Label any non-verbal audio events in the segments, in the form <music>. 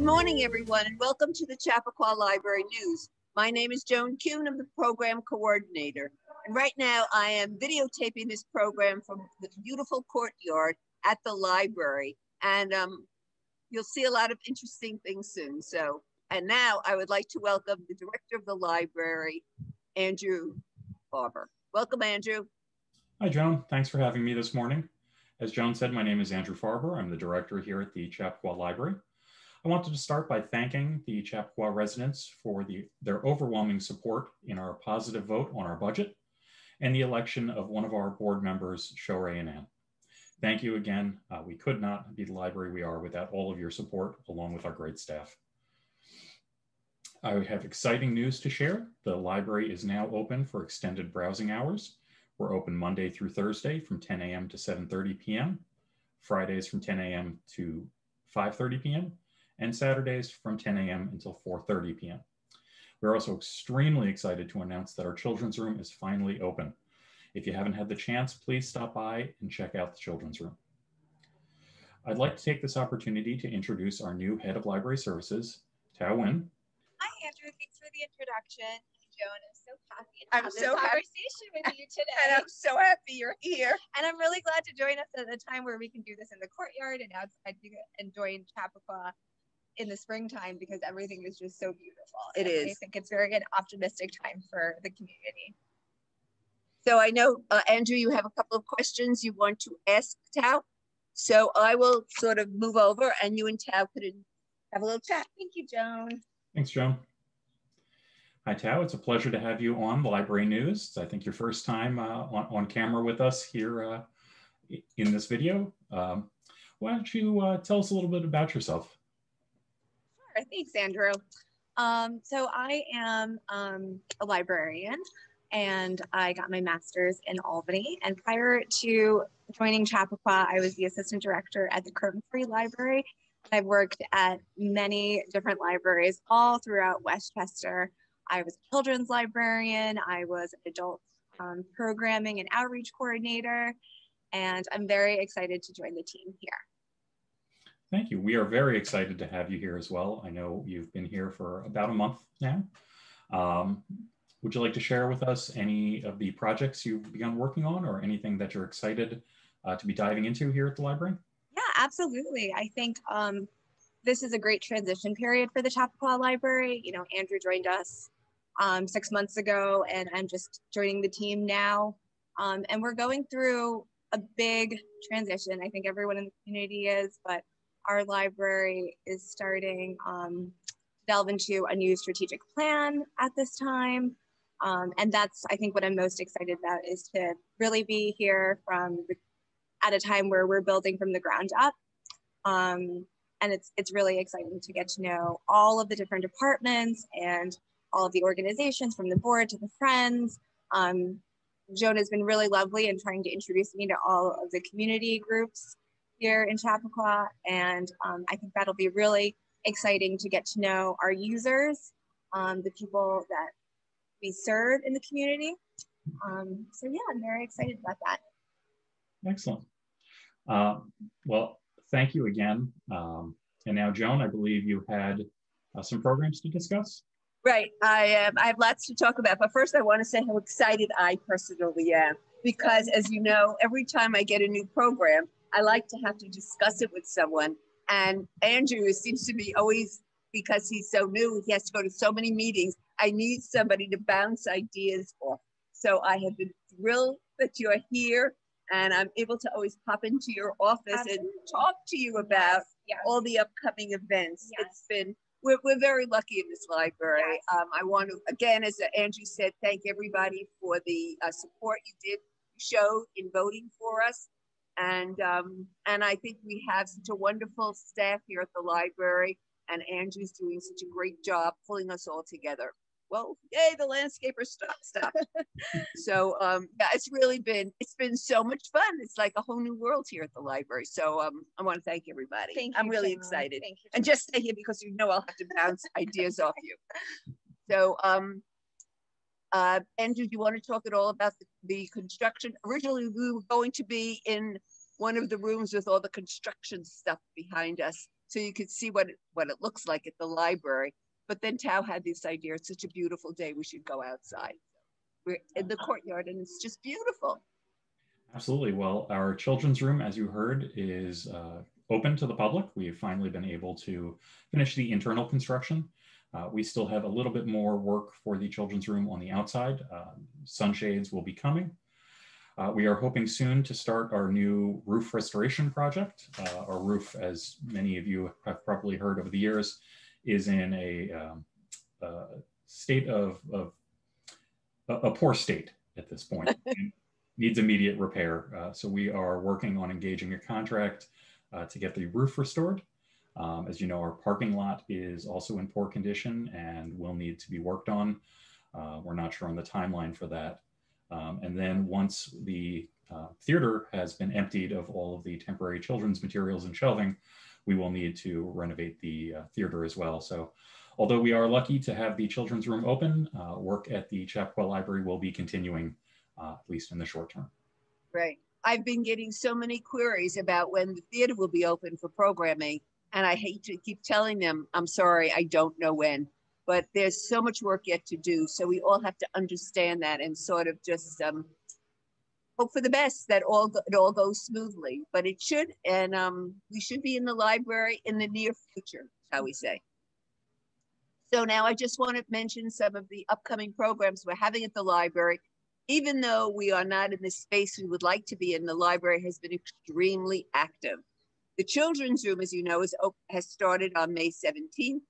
Good morning, everyone, and welcome to the Chappaqua Library News. My name is Joan Kuhn. I'm the program coordinator. And right now I am videotaping this program from the beautiful courtyard at the library. And um, you'll see a lot of interesting things soon. So, and now I would like to welcome the director of the library, Andrew Barber. Welcome, Andrew. Hi, Joan. Thanks for having me this morning. As Joan said, my name is Andrew Farber. I'm the director here at the Chappaqua Library. I wanted to start by thanking the Chappaqua residents for the, their overwhelming support in our positive vote on our budget and the election of one of our board members, Shorey Annan. Thank you again. Uh, we could not be the library we are without all of your support, along with our great staff. I have exciting news to share. The library is now open for extended browsing hours. We're open Monday through Thursday from 10 a.m. to 7.30 p.m., Fridays from 10 a.m. to 5.30 p.m., and Saturdays from 10 a.m. until 4.30 p.m. We're also extremely excited to announce that our children's room is finally open. If you haven't had the chance, please stop by and check out the children's room. I'd like to take this opportunity to introduce our new head of library services, Tao Nguyen. Hi, Andrew. Thanks for the introduction. Joan, I'm so happy to I'm have so this happy. conversation with you today. <laughs> And I'm so happy you're here. And I'm really glad to join us at a time where we can do this in the courtyard and outside and join Chappaqua in the springtime because everything is just so beautiful. It and I think it's very an optimistic time for the community. So I know, uh, Andrew, you have a couple of questions you want to ask Tao. So I will sort of move over and you and Tao could have a little chat. Thank you, Joan. Thanks, Joan. Hi, Tao. It's a pleasure to have you on the Library News. It's, I think, your first time uh, on, on camera with us here uh, in this video. Um, why don't you uh, tell us a little bit about yourself? Sure. Thanks, Andrew. Um, so I am um, a librarian and I got my master's in Albany. And prior to joining Chappaqua, I was the assistant director at the Croton Free Library. I've worked at many different libraries all throughout Westchester. I was a children's librarian, I was an adult um, programming and outreach coordinator, and I'm very excited to join the team here. Thank you. We are very excited to have you here as well. I know you've been here for about a month now. Um, would you like to share with us any of the projects you've begun working on or anything that you're excited uh, to be diving into here at the library? Yeah, absolutely. I think um, this is a great transition period for the Chappaqua Library. You know, Andrew joined us um, six months ago, and I'm just joining the team now. Um, and we're going through a big transition. I think everyone in the community is, but our library is starting um, to delve into a new strategic plan at this time. Um, and that's, I think, what I'm most excited about is to really be here from the, at a time where we're building from the ground up. Um, and it's, it's really exciting to get to know all of the different departments and all of the organizations from the board to the friends. Um, Joan has been really lovely in trying to introduce me to all of the community groups here in Chappaqua. And um, I think that'll be really exciting to get to know our users, um, the people that we serve in the community. Um, so yeah, I'm very excited about that. Excellent. Uh, well, thank you again. Um, and now, Joan, I believe you had uh, some programs to discuss. Right. I um, I have lots to talk about, but first I want to say how excited I personally am because, as you know, every time I get a new program, I like to have to discuss it with someone. And Andrew seems to be always because he's so new, he has to go to so many meetings. I need somebody to bounce ideas off. So I have been thrilled that you are here, and I'm able to always pop into your office Absolutely. and talk to you about yes. all the upcoming events. Yes. It's been we're, we're very lucky in this library. Yes. Um, I want to again, as Andrew said, thank everybody for the uh, support you did show in voting for us, and um, and I think we have such a wonderful staff here at the library, and Andrew's doing such a great job pulling us all together. Well, yay, the landscaper stop stop. <laughs> so um, yeah, it's really been it's been so much fun. It's like a whole new world here at the library. So um, I want to thank everybody. Thank I'm you, really excited Thank you. and just stay here because you know I'll have to bounce <laughs> ideas off you. So, um, uh, Andrew, do you want to talk at all about the, the construction? Originally, we were going to be in one of the rooms with all the construction stuff behind us. so you could see what it, what it looks like at the library. But then Tao had this idea, it's such a beautiful day, we should go outside. We're in the courtyard and it's just beautiful. Absolutely. Well, our children's room, as you heard, is uh, open to the public. We've finally been able to finish the internal construction. Uh, we still have a little bit more work for the children's room on the outside. Uh, sunshades will be coming. Uh, we are hoping soon to start our new roof restoration project. Uh, our roof, as many of you have probably heard over the years, is in a, um, a state of, of a, a, poor state at this point. <laughs> needs immediate repair. Uh, so we are working on engaging a contract uh, to get the roof restored. Um, as you know, our parking lot is also in poor condition and will need to be worked on. Uh, we're not sure on the timeline for that. Um, and then once the uh, theater has been emptied of all of the temporary children's materials and shelving, we will need to renovate the uh, theater as well. So although we are lucky to have the children's room open, uh, work at the Chappaqua Library will be continuing, uh, at least in the short term. Right. I've been getting so many queries about when the theater will be open for programming. And I hate to keep telling them, I'm sorry, I don't know when but there's so much work yet to do. So we all have to understand that and sort of just um, hope for the best that all it all goes smoothly. But it should, and um, we should be in the library in the near future, shall we say. So now I just want to mention some of the upcoming programs we're having at the library. Even though we are not in the space we would like to be in, the library has been extremely active. The children's room, as you know, is, has started on May 17th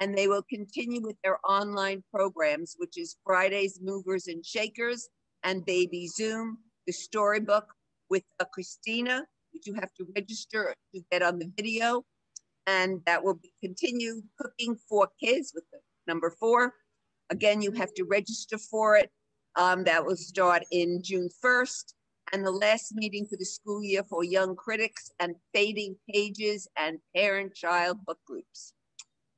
and they will continue with their online programs, which is Fridays Movers and Shakers and Baby Zoom, the storybook with Christina, which you have to register to get on the video. And that will be continue cooking for kids with the number four. Again, you have to register for it. Um, that will start in June 1st. And the last meeting for the school year for young critics and fading pages and parent child book groups.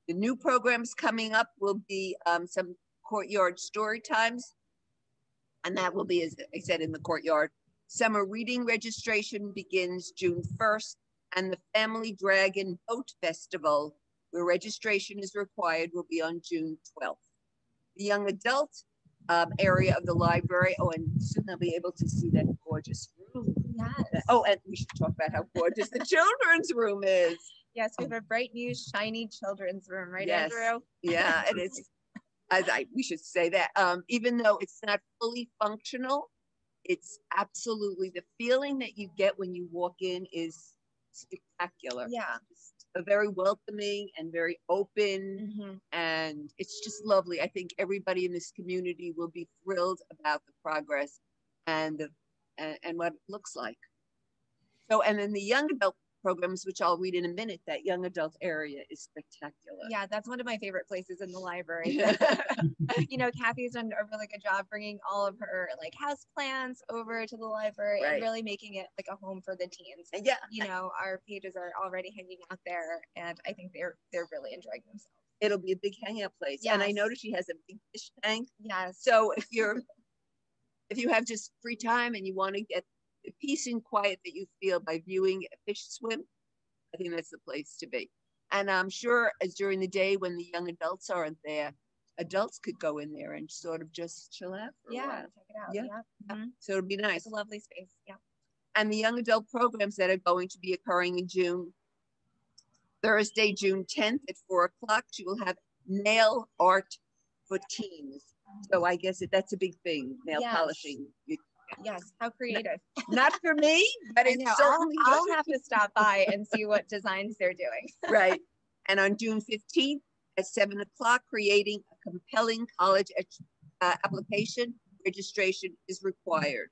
The new programs coming up will be um, some courtyard story times, and that will be, as I said, in the courtyard. Summer reading registration begins June 1st, and the Family Dragon Boat Festival, where registration is required, will be on June 12th. The young adult um, area of the library, oh, and soon they'll be able to see that gorgeous room. Yes. Oh, and we should talk about how gorgeous the children's room is. Yes, we have a bright new shiny children's room, right, Yes. Andrew? Yeah, <laughs> and it's, as I, we should say that, um, even though it's not fully functional, it's absolutely, the feeling that you get when you walk in is spectacular. Yeah. A very welcoming and very open, Mhm. and it's just lovely. I think everybody in this community will be thrilled about the progress and the, and, and what it looks like. So, and then the young adult programs, which I'll read in a minute, that young adult area is spectacular. Yeah, that's one of my favorite places in the library. <laughs> <laughs> you know, Kathy's done a really good job bringing all of her like house plants over to the library Right. and really making it like a home for the teens. Yeah, You know, our pages are already hanging out there, and I think they're they're really enjoying themselves. it'll be a big hangout place. And I noticed she has a big fish tank. Yes. So if you're, if you have just free time and you want to get the peace and quiet that you feel by viewing a fish swim, I think that's the place to be. And I'm sure as during the day when the young adults aren't there, adults could go in there and sort of just chill out. Yeah, check it out. Yeah. Yeah. Mhm. So it'll be nice. It's a lovely space. Yeah. and the young adult programs that are going to be occurring in June. Thursday, June 10th at four o'clock, she will have nail art for teens. So I guess that that's a big thing, nail polishing. You- Yes. How creative. Not for me, but it's know. I'll, certainly I'll have to stop by and see what designs they're doing. <laughs> <laughs> right. And on June 15th at seven o'clock, creating a compelling college uh, application, registration is required.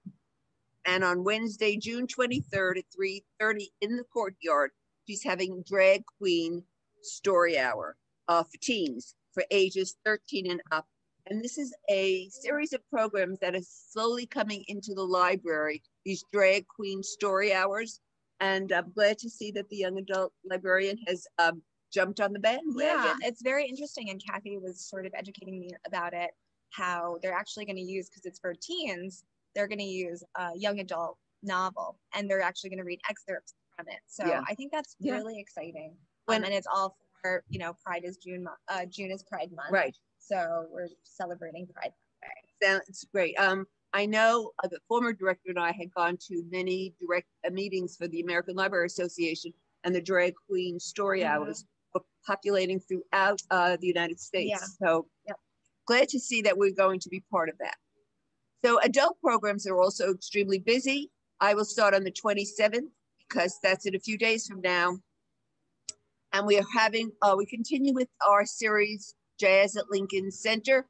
And on Wednesday, June 23rd at 3:30 in the courtyard, she's having drag queen story hour uh, for teens for ages 13 and up. And this is a series of programs that is slowly coming into the library, these drag queen story hours. And I'm glad to see that the young adult librarian has um, jumped on the bandwagon. Yeah, it's very interesting. And Kathy was sort of educating me about it, how they're actually going to use, because it's for teens, they're going to use a young adult novel and they're actually going to read excerpts from it. So Yeah. I think that's Yeah. really exciting. When- and it's all for you know Pride is June. Uh, June is Pride Month. Right. So we're celebrating Pride. Sounds great. Um, I know uh, the former director and I had gone to many direct uh, meetings for the American Library Association and the drag queen story Mhm. hours populating throughout uh, the United States. Yeah. So Yep. glad to see that we're going to be part of that. So adult programs are also extremely busy. I will start on the 27th because that's in a few days from now. And we are having, uh, we continue with our series Jazz at Lincoln Center.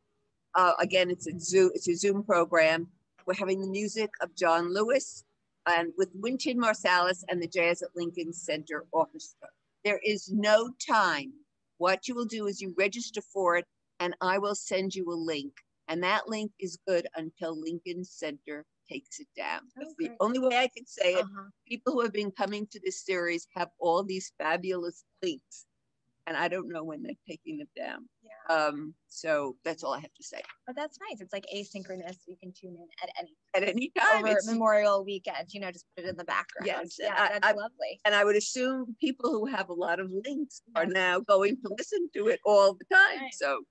Uh, again, it's a Zoom, it's a Zoom program. We're having the music of John Lewis and with Wynton Marsalis and the Jazz at Lincoln Center Orchestra. There is no time. What you will do is you register for it and I will send you a link. And that link is good until Lincoln Center takes it down. That's Oh, the only way I can say it. Uh-huh. People who have been coming to this series have all these fabulous links. And I don't know when they're taking them down. Um, so that's all I have to say. But that's nice. It's like asynchronous. You can tune in at any At any time, over it's- Memorial weekend. You know, just put it in the background. Yes, Yeah, I- that's I- lovely. and I would assume people who have a lot of links are now going to listen to it all the time. Right. So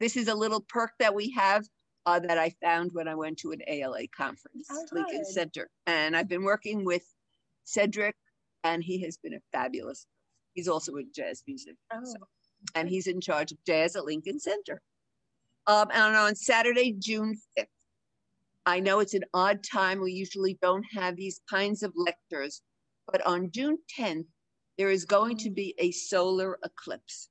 this is a little perk that we have uh, that I found when I went to an ALA conference, Oh, Lincoln. Center. And I've been working with Cedric, and he has been a fabulous. He's also a jazz musician, Oh, so- and he's in charge of jazz at Lincoln Center. Um, and on Saturday, June 5th, I know it's an odd time. We usually don't have these kinds of lectures, but on June 10th, there is going to be a solar eclipse.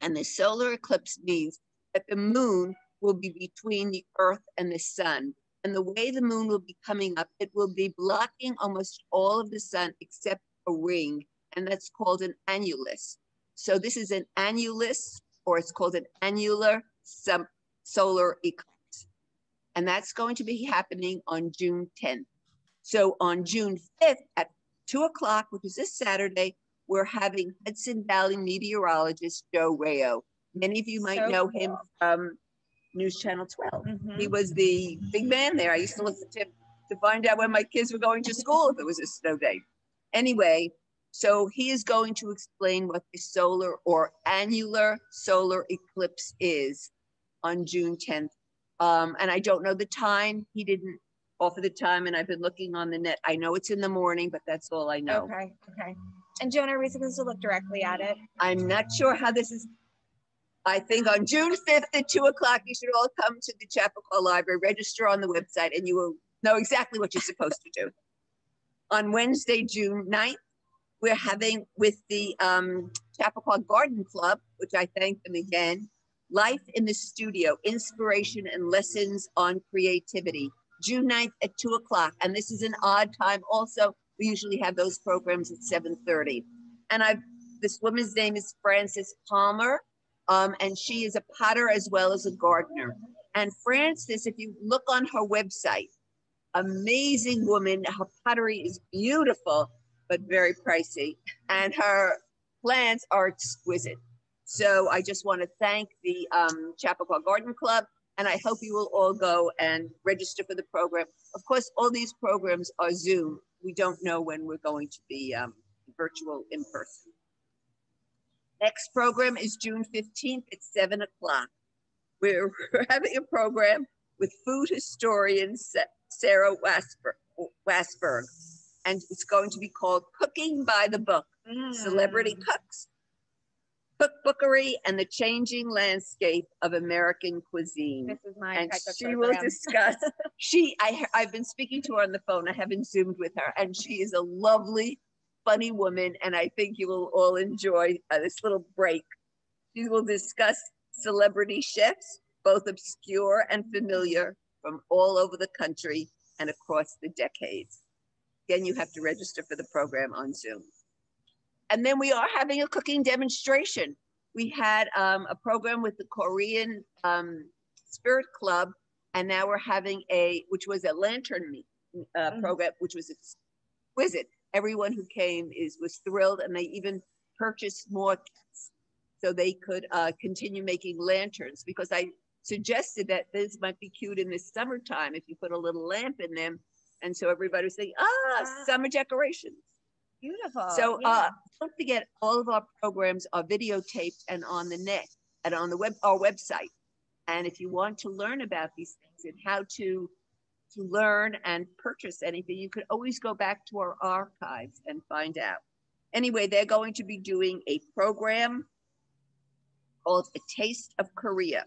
And the solar eclipse means that the moon will be between the earth and the sun. And the way the moon will be coming up, it will be blocking almost all of the sun except a ring, and that's called an annulus. So this is an annulus, or it's called an annular solar eclipse. And that's going to be happening on June 10th. So on June 5th at two o'clock, which is this Saturday, we're having Hudson Valley meteorologist Joe Rao. Many of you might So know him from News Channel 12. mhm. He was the big man there. I used to listen to him to find out when my kids were going to school if it was a snow day. Anyway, so he is going to explain what the solar or annular solar eclipse is on June 10th. Um, and I don't know the time. He didn't offer the time, and I've been looking on the net. I know it's in the morning, but that's all I know. Okay, okay. And Joan, are we supposed to look directly at it? I'm not sure how this is. I think on June 5th at 2 o'clock, you should all come to the Chappaqua Library, register on the website, and you will know exactly what you're supposed to do. On Wednesday, June 9th, we're having with the um, Chappaqua Garden Club, which I thank them again, Life in the Studio, Inspiration and Lessons on Creativity, June 9th at 2 o'clock. And this is an odd time also. We usually have those programs at 7.30. And I've, this woman's name is Frances Palmer, um, and she is a potter as well as a gardener. And Frances, if you look on her website, amazing woman. Her pottery is beautiful, but very pricey. And her plants are exquisite. So I just want to thank the um, Chappaqua Garden Club, and I hope you will all go and register for the program. Of course, all these programs are Zoom. We don't know when we're going to be um, virtual in person. Next program is June 15th at 7 o'clock. We're, <laughs> having a program with food historian Sarah Wassberg, Wassberg, and it's going to be called Cooking by the Book Celebrity Mm. Cooks, Cookbookery, and the Changing Landscape of American Cuisine. This is my And she will discuss. <laughs> She, I, I've been speaking to her on the phone. I haven't zoomed with her, and she is a lovely, funny woman. And I think you will all enjoy uh, this little break. She will discuss celebrity chefs, both obscure and familiar, from all over the country and across the decades. Again, you have to register for the program on Zoom. And then we are having a cooking demonstration. We had um, a program with the Korean um, Spirit Club, and now we're having a, which was a lantern meet, uh, Mhm. program, which was exquisite. Everyone who came is was thrilled, and they even purchased more kits so they could uh, continue making lanterns. Because I suggested that this might be cute in the summertime if you put a little lamp in them, and so everybody was saying, ah, Ah. summer decorations. Beautiful. So yeah. uh, don't forget, all of our programs are videotaped and on the net and on the web, our website. And if you want to learn about these things and how to to learn and purchase anything, you could always go back to our archives and find out. Anyway, they're going to be doing a program called A Taste of Korea.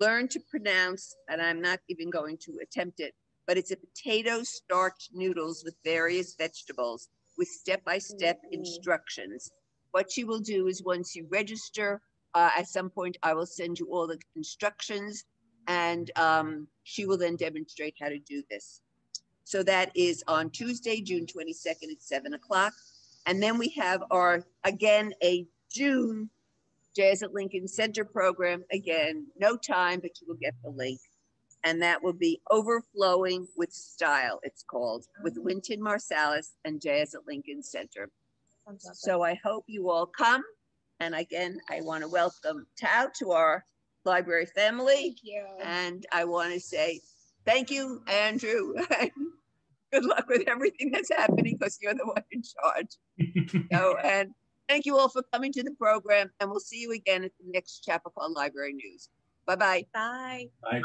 Learn to pronounce, and I'm not even going to attempt it, but it's a potato starch noodles with various vegetables with step-by-step Ooh. instructions. What you will do is once you register, uh, at some point, I will send you all the instructions and um, she will then demonstrate how to do this. So that is on Tuesday, June 22nd at seven o'clock. And then we have our, again, a June Jazz at Lincoln Center program. Again, no time, but you will get the link. And that will be Overflowing with Style, it's called, with mm-hmm. Wynton Marsalis and Jazz at Lincoln Center. So I hope you all come. And again, I want to welcome Tao to our library family. Thank you. And I want to say thank you, Andrew. <laughs> Good luck with everything that's happening because you're the one in charge. <laughs> So, and thank you all for coming to the program. And we'll see you again at the next Chappaqua Library News. Bye bye. Bye. Bye.